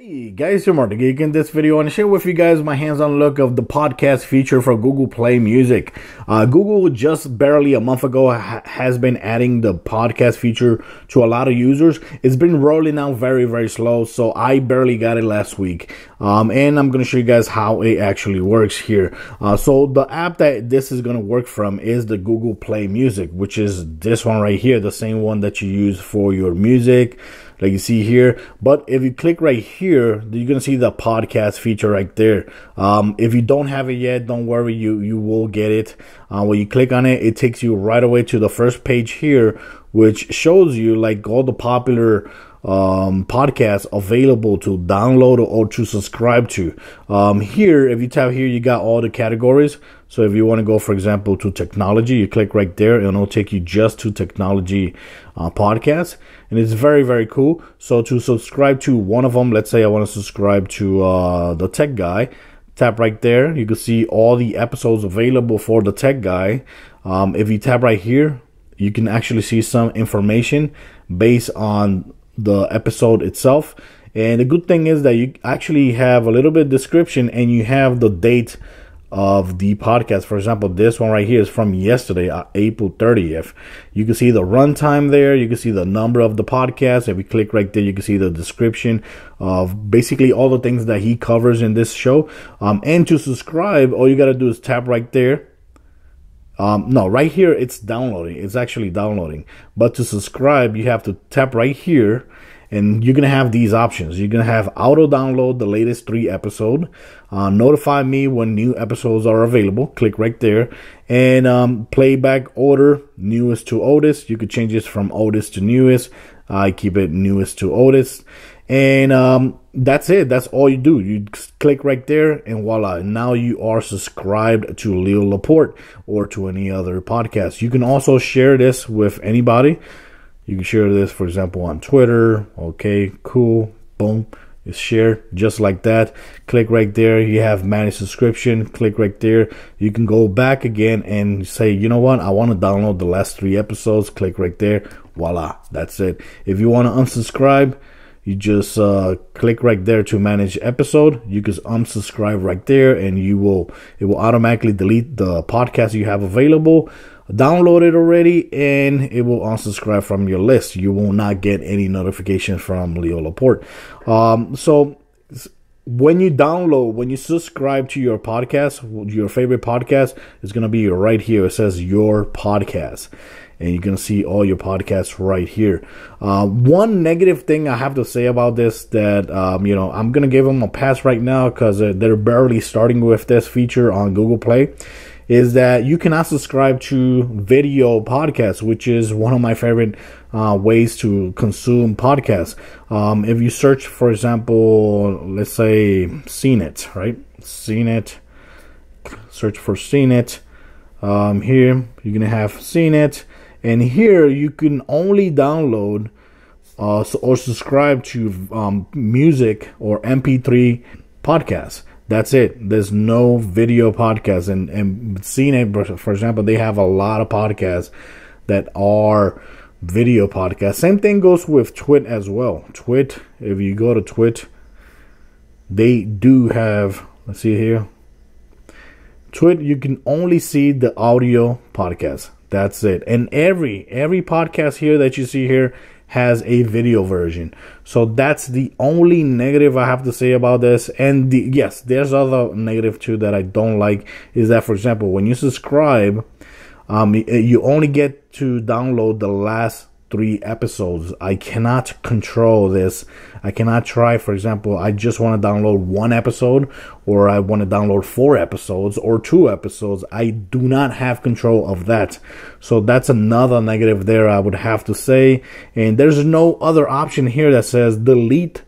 Hey guys, here Marc the Geek. In this video, I to share with you guys my hands-on look of the podcast feature for Google Play Music. Uh, Google just barely a month ago ha- has been adding the podcast feature to a lot of users. It's been rolling out very, very slow, so I barely got it last week. Um, and I'm going to show you guys how it actually works here. Uh, so the app that this is going to work from is the Google Play Music, which is this one right here, the same one that you use for your music like you see here. But if you click right here, you're gonna see the podcast feature right there. Um, if you don't have it yet, don't worry, you you will get it. Uh, when you click on it, it takes you right away to the first page here, which shows you like all the popular um, podcasts available to download or to subscribe to. Um, here, if you tap here, you got all the categories. So if you want to go, for example, to technology, you click right there and it'll take you just to technology uh, podcasts. And it's very, very cool. So to subscribe to one of them, let's say I want to subscribe to uh, the tech guy, tap right there. You can see all the episodes available for the tech guy. Um, if you tap right here, you can actually see some information based on the episode itself. And the good thing is that you actually have a little bit description and you have the date of the podcast. For example, this one right here is from yesterday, uh, April 30th. You can see the runtime there. You can see the number of the podcast. If you click right there, you can see the description of basically all the things that he covers in this show. Um, and to subscribe, all you got to do is tap right there. Um, no, right here it's downloading. It's actually downloading. But to subscribe, you have to tap right here and you're gonna have these options. You're gonna have auto download the latest three episode, uh, notify me when new episodes are available. Click right there, and um, playback order newest to oldest. You could change this from oldest to newest. I keep it newest to oldest, and um, that's it. That's all you do. You click right there, and voila! Now you are subscribed to Leo Laporte or to any other podcast. You can also share this with anybody. You can share this, for example, on Twitter. Okay, cool. Boom. It's shared just like that. Click right there. You have manage subscription. Click right there. You can go back again and say, you know what? I want to download the last three episodes. Click right there. Voila. That's it. If you want to unsubscribe, you just uh, click right there to manage episode. You can unsubscribe right there, and you will it will automatically delete the podcast you have available download it already and it will unsubscribe from your list. You will not get any notifications from Leo Laporte. Um, so when you download, when you subscribe to your podcast, your favorite podcast is going to be right here. It says your podcast. And you're going to see all your podcasts right here. Uh, one negative thing I have to say about this that, um, you know, I'm going to give them a pass right now because they're barely starting with this feature on Google Play is that you cannot subscribe to video podcasts, which is one of my favorite uh, ways to consume podcasts. Um, if you search, for example, let's say CNET, right? CNET, search for CNET. Um, here you're gonna have CNET, and here you can only download uh, or subscribe to um, music or MP3 podcasts. That's it. There's no video podcast. And, and CNET, for example, they have a lot of podcasts that are video podcasts. Same thing goes with Twit as well. Twit, if you go to Twit, they do have, let's see here. Twit, you can only see the audio podcast. That's it. And every every podcast here that you see here has a video version. So that's the only negative I have to say about this. And the, yes, there's other negative too that I don't like is that, for example, when you subscribe, um, you only get to download the last three episodes. I cannot control this. I cannot try, for example, I just want to download one episode or I want to download four episodes or two episodes. I do not have control of that. So that's another negative there, I would have to say. And there's no other option here that says delete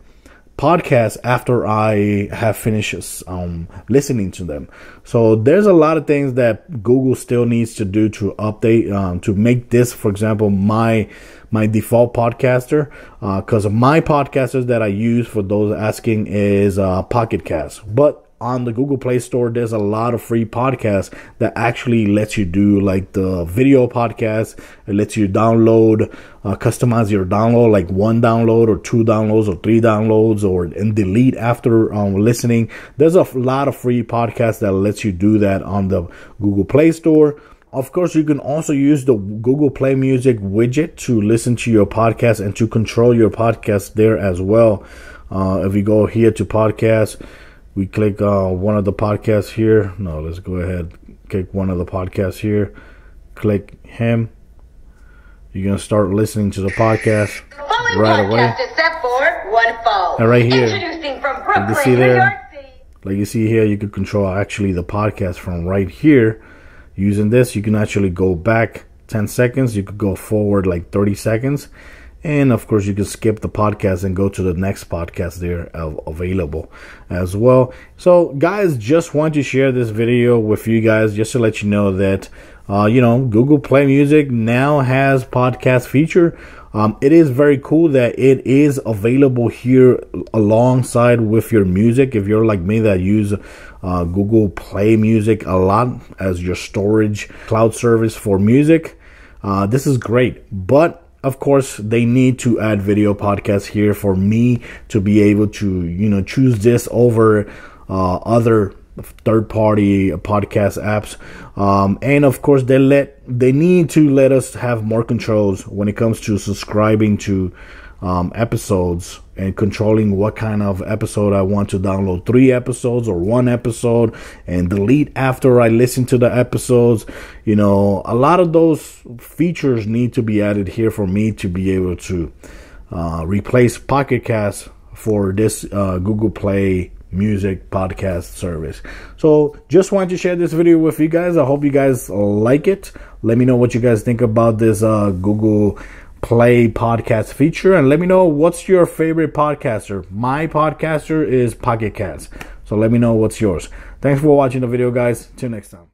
podcast after I have finished um, listening to them. So there's a lot of things that Google still needs to do to update um, to make this, for example, my my default podcaster. Because uh, my podcasters that I use for those asking is uh, Pocket Cast, but on the Google Play Store, there's a lot of free podcasts that actually lets you do like the video podcast. It lets you download, uh, customize your download, like one download or two downloads or three downloads, or and delete after um, listening. There's a lot of free podcasts that lets you do that on the Google Play Store. Of course, you can also use the Google Play Music widget to listen to your podcast and to control your podcast there as well. Uh, if you go here to podcast, we click uh, one of the podcasts here. No, let's go ahead, click one of the podcasts here, click him. You're gonna start listening to the podcast right away. Except for one And right here, like you see there, like you see here, you could control actually the podcast from right here Using this, you can actually go back 10 seconds. You could go forward like 30 seconds. And of course, you can skip the podcast and go to the next podcast there available as well. So, guys, just want to share this video with you guys just to let you know that, uh, you know, Google Play Music now has podcast feature. Um, it is very cool that it is available here alongside with your music. If you're like me that use uh, Google Play Music a lot as your storage cloud service for music, uh, this is great. But of course, they need to add video podcasts here for me to be able to, you know, choose this over uh, other third party podcast apps. Um, and of course they let they need to let us have more controls when it comes to subscribing to um, episodes and controlling what kind of episode I want to download three episodes or one episode and delete after I listen to the episodes. You know, a lot of those features need to be added here for me to be able to uh, replace Pocket Cast for this uh, Google Play music podcast service. So just wanted to share this video with you guys. I hope you guys like it. Let me know what you guys think about this uh, Google Play podcast feature and let me know what's your favorite podcaster. My podcaster is Pocket Cast. So let me know what's yours. Thanks for watching the video guys. Till next time.